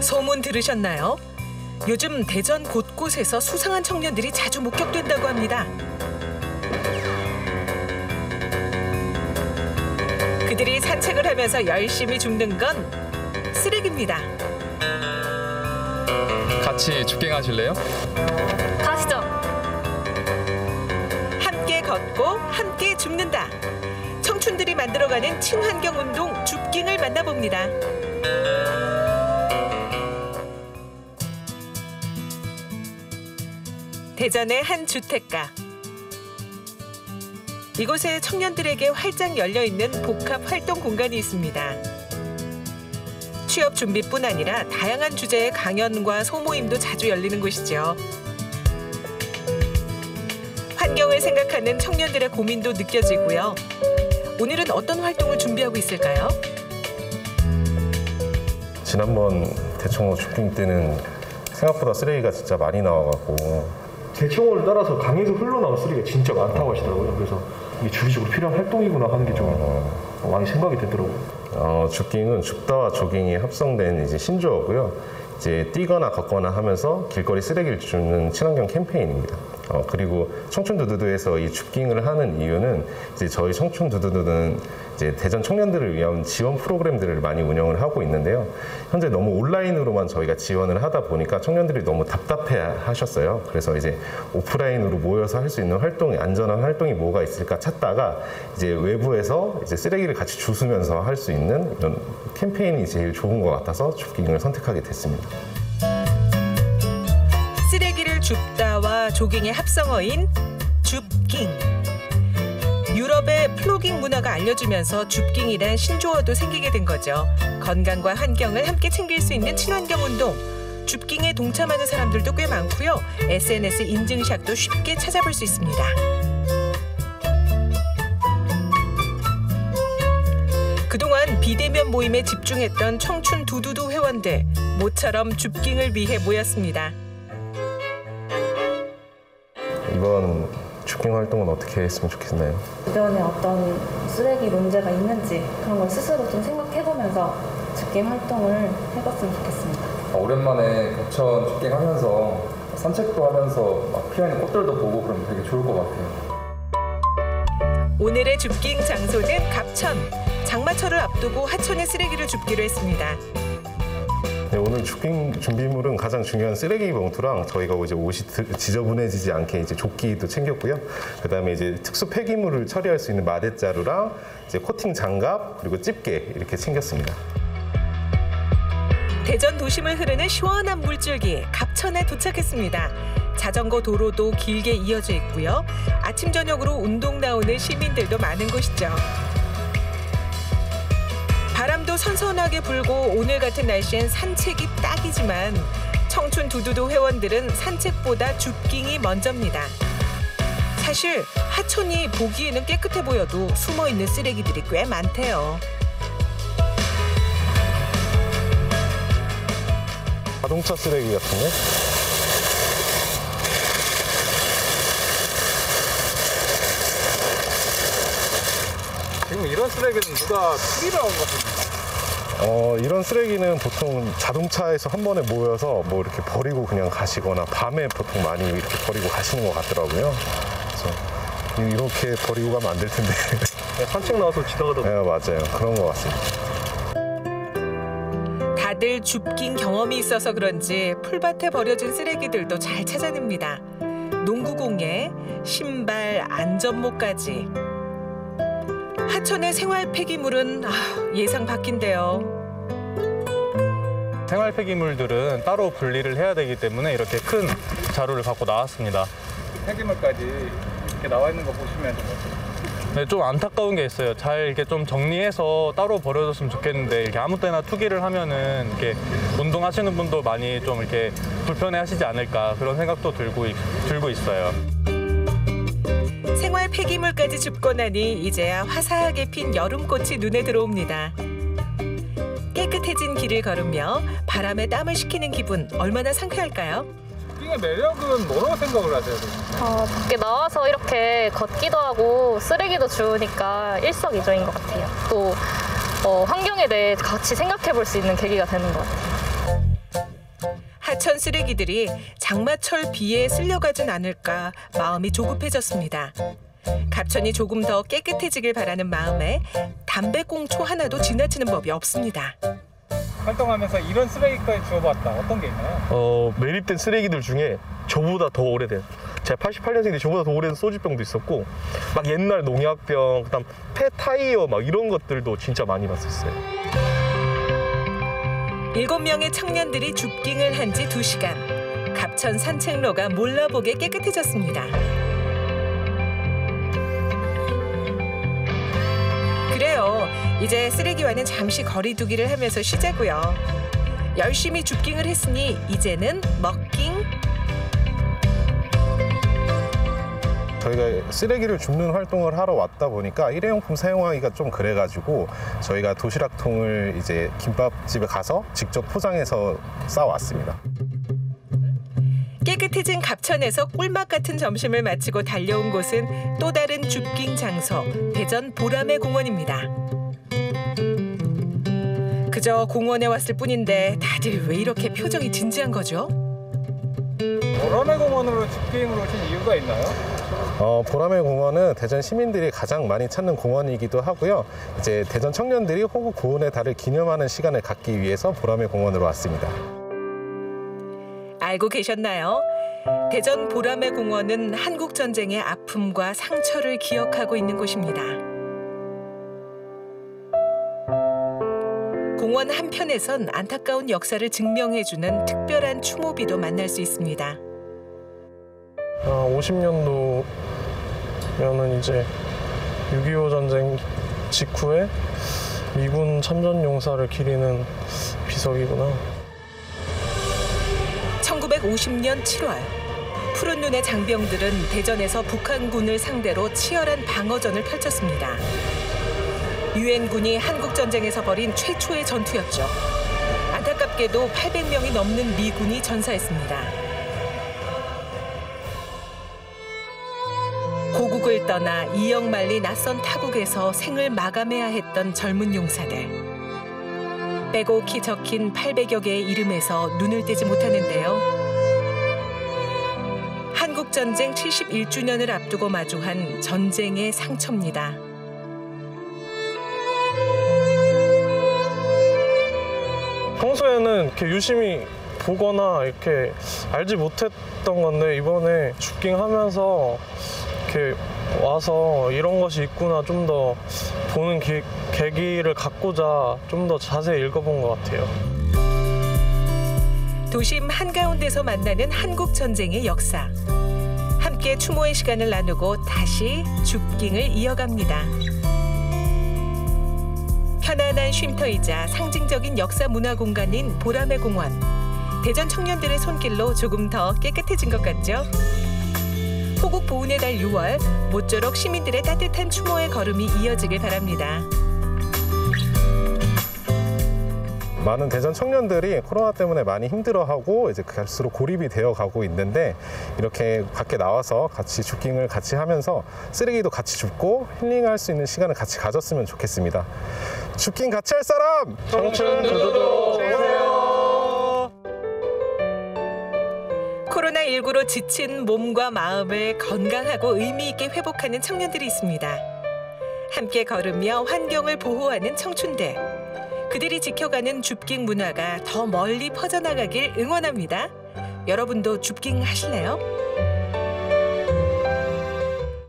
소문 들으셨나요? 요즘 대전 곳곳에서 수상한 청년들이 자주 목격된다고 합니다. 그들이 산책을 하면서 열심히 줍는 건 쓰레기입니다. 같이 축갱하실래요? 가시죠. 함께 걷고 함께 줍는다. 청춘들이 만들어가는 친환경 운동 줍깅을 만나봅니다. 대전의 한 주택가. 이곳에 청년들에게 활짝 열려 있는 복합 활동 공간이 있습니다. 취업 준비뿐 아니라 다양한 주제의 강연과 소모임도 자주 열리는 곳이죠. 환경을 생각하는 청년들의 고민도 느껴지고요. 오늘은 어떤 활동을 준비하고 있을까요? 지난번 대청호 슈팅 때는 생각보다 쓰레기가 진짜 많이 나와갖고 대청호를 따라서 강에서 흘러나온 쓰레기가 진짜 많다고 하시더라고요. 그래서 이게 주기적으로 필요한 활동이구나 하는 게 좀 많이 생각이 되더라고요. 어, 줍깅은 줍다와 조깅이 합성된 이제 신조어고요. 이제 뛰거나 걷거나 하면서 길거리 쓰레기를 줍는 친환경 캠페인입니다. 어, 그리고 청춘 두두두에서 이 줍깅을 하는 이유는 이제 저희 청춘 두두두는 이제 대전 청년들을 위한 지원 프로그램들을 많이 운영을 하고 있는데요. 현재 너무 온라인으로만 저희가 지원을 하다 보니까 청년들이 너무 답답해 하셨어요. 그래서 이제 오프라인으로 모여서 할 수 있는 활동이 안전한 활동이 뭐가 있을까 찾다가 이제 외부에서 이제 쓰레기를 같이 주스면서 할 수 있는 이런 캠페인이 제일 좋은 것 같아서 줍깅을 선택하게 됐습니다. 줍다와 조깅의 합성어인 줍깅. 유럽의 플로깅 문화가 알려주면서 줍깅이란 신조어도 생기게 된 거죠. 건강과 환경을 함께 챙길 수 있는 친환경 운동. 줍깅에 동참하는 사람들도 꽤 많고요. SNS 인증샷도 쉽게 찾아볼 수 있습니다. 그동안 비대면 모임에 집중했던 청춘 두두두 회원들 모처럼 줍깅을 위해 모였습니다. 줍깅 활동은 어떻게 했으면 좋겠나요? 주변에 어떤 쓰레기 문제가 있는지 그런 걸 스스로 좀 생각해보면서 집갱 활동을 해봤으면 좋겠습니다. 아, 오랜만에 겹천 축갱하면서 산책도 하면서 막 피어있는 꽃들도 보고 그러면 되게 좋을 것 같아요. 오늘의 줍깅 장소는 갑천. 장마철을 앞두고 하천에 쓰레기를 줍기로 했습니다. 네, 오늘 줍깅 준비물은 가장 중요한 쓰레기 봉투랑 저희가 이제 옷이 드- 지저분해지지 않게 이제 조끼도 챙겼고요. 그다음에 이제 특수 폐기물을 처리할 수 있는 마대자루랑 이제 코팅 장갑 그리고 집게 이렇게 챙겼습니다. 대전 도심을 흐르는 시원한 물줄기 갑천에 도착했습니다. 자전거 도로도 길게 이어져 있고요. 아침 저녁으로 운동 나오는 시민들도 많은 곳이죠. 바람도 선선하게 불고 오늘 같은 날씨엔 산책이 딱이지만 청춘 두두두 회원들은 산책보다 줍깅이 먼저입니다. 사실 하천이 보기에는 깨끗해 보여도 숨어 있는 쓰레기들이 꽤 많대요. 자동차 쓰레기 같은데? 지금 이런 쓰레기는 누가 투기를 한것 같은데. 어, 이런 쓰레기는 보통 자동차에서 한 번에 모여서 뭐 이렇게 버리고 그냥 가시거나 밤에 보통 많이 이렇게 버리고 가시는 것 같더라고요. 그래서 이렇게 버리고 가면 안 될 텐데. 산책 나와서 지나가다 네, 맞아요. 그런 것 같습니다. 다들 줍긴 경험이 있어서 그런지 풀밭에 버려진 쓰레기들도 잘 찾아냅니다. 농구공예, 신발, 안전모까지. 하천의 생활 폐기물은 아, 예상 밖인데요. 생활 폐기물들은 따로 분리를 해야 되기 때문에 이렇게 큰 자루를 갖고 나왔습니다. 폐기물까지 이렇게 나와 있는 거 보시면? 네, 좀 안타까운 게 있어요. 잘 이렇게 좀 정리해서 따로 버려줬으면 좋겠는데 이렇게 아무 때나 투기를 하면은 이렇게 운동하시는 분도 많이 좀 이렇게 불편해하시지 않을까 그런 생각도 들고 있- 들고 있어요. 생활 폐기물까지 줍고 나니 이제야 화사하게 핀 여름꽃이 눈에 들어옵니다. 깨끗해진 길을 걸으며 바람에 땀을 식히는 기분 얼마나 상쾌할까요? 빙의 매력은 뭐라고 생각을 하세요? 어, 밖에 나와서 이렇게 걷기도 하고 쓰레기도 주우니까 일석이조인 것 같아요. 또더 환경에 대해 같이 생각해 볼 수 있는 계기가 되는 것 같아요. 하천 쓰레기들이 장마철 비에 쓸려가진 않을까 마음이 조급해졌습니다. 갑천이 조금 더 깨끗해지길 바라는 마음에 담배꽁초 하나도 지나치는 법이 없습니다. 활동하면서 이런 쓰레기까지 주워봤다. 어떤 게 있나요? 어, 매립된 쓰레기들 중에 저보다 더 오래된 제가 88년생인데 저보다 더 오래된 소주병도 있었고 막 옛날 농약병 그다음 폐 타이어 막 이런 것들도 진짜 많이 봤었어요. 일곱 명의 청년들이 줍깅을 한지 두시간 갑천 산책로가 몰라보게 깨끗해졌습니다. 그래요. 이제 쓰레기와는 잠시 거리두기를 하면서 쉬자고요. 열심히 줍깅을 했으니 이제는 먹 저희가 쓰레기를 줍는 활동을 하러 왔다 보니까 일회용품 사용하기가 좀 그래가지고 저희가 도시락통을 이제 김밥집에 가서 직접 포장해서 싸왔습니다. 깨끗해진 갑천에서 꿀맛 같은 점심을 마치고 달려온 곳은 또 다른 줍깅 장소 대전 보라매 공원입니다. 그저 공원에 왔을 뿐인데 다들 왜 이렇게 표정이 진지한 거죠? 보라매 공원으로 줍깅으로 오신 이유가 있나요? 어, 보라매 공원은 대전 시민들이 가장 많이 찾는 공원이기도 하고요. 이제 대전 청년들이 호국 고운의 달을 기념하는 시간을 갖기 위해서 보라매 공원으로 왔습니다. 알고 계셨나요? 대전 보라매 공원은 한국 전쟁의 아픔과 상처를 기억하고 있는 곳입니다. 공원 한편에선 안타까운 역사를 증명해주는 특별한 추모비도 만날 수 있습니다. 어, 50년도면은 이제 6.25 전쟁 직후에 미군 참전 용사를 기리는 비석이구나. 1950년 7월 푸른 눈의 장병들은 대전에서 북한군을 상대로 치열한 방어전을 펼쳤습니다. 유엔군이 한국 전쟁에서 벌인 최초의 전투였죠. 안타깝게도 800명이 넘는 미군이 전사했습니다. 고국을 떠나 이역만리 낯선 타국에서 생을 마감해야 했던 젊은 용사들. 빼곡히 적힌 800여 개의 이름에서 눈을 떼지 못하는데요. 한국전쟁 71주년을 앞두고 마주한 전쟁의 상처입니다. 평소에는 이렇게 유심히 보거나 이렇게 알지 못했던 건데 이번에 줍깅하면서 이렇게 와서 이런 것이 있구나 좀 더 보는 기- 계기를 갖고자 좀 더 자세히 읽어본 것 같아요. 도심 한가운데서 만나는 한국 전쟁의 역사. 함께 추모의 시간을 나누고 다시 줍깅을 이어갑니다. 편안한 쉼터이자 상징적인 역사 문화 공간인 보라매 공원. 대전 청년들의 손길로 조금 더 깨끗해진 것 같죠? 호국 보훈의 달 6월 모쪼록 시민들의 따뜻한 추모의 걸음이 이어지길 바랍니다. 많은 대전 청년들이 코로나 때문에 많이 힘들어하고 이제 갈수록 고립이 되어 가고 있는데 이렇게 밖에 나와서 같이 줍깅을 같이 하면서 쓰레기도 같이 줍고 힐링할 수 있는 시간을 같이 가졌으면 좋겠습니다. 줍깅 같이 할 사람! 청춘 두두두 코로나19로 지친 몸과 마음을 건강하고 의미 있게 회복하는 청년들이 있습니다. 함께 걸으며 환경을 보호하는 청춘들. 그들이 지켜가는 줍깅 문화가 더 멀리 퍼져나가길 응원합니다. 여러분도 줍깅 하실래요?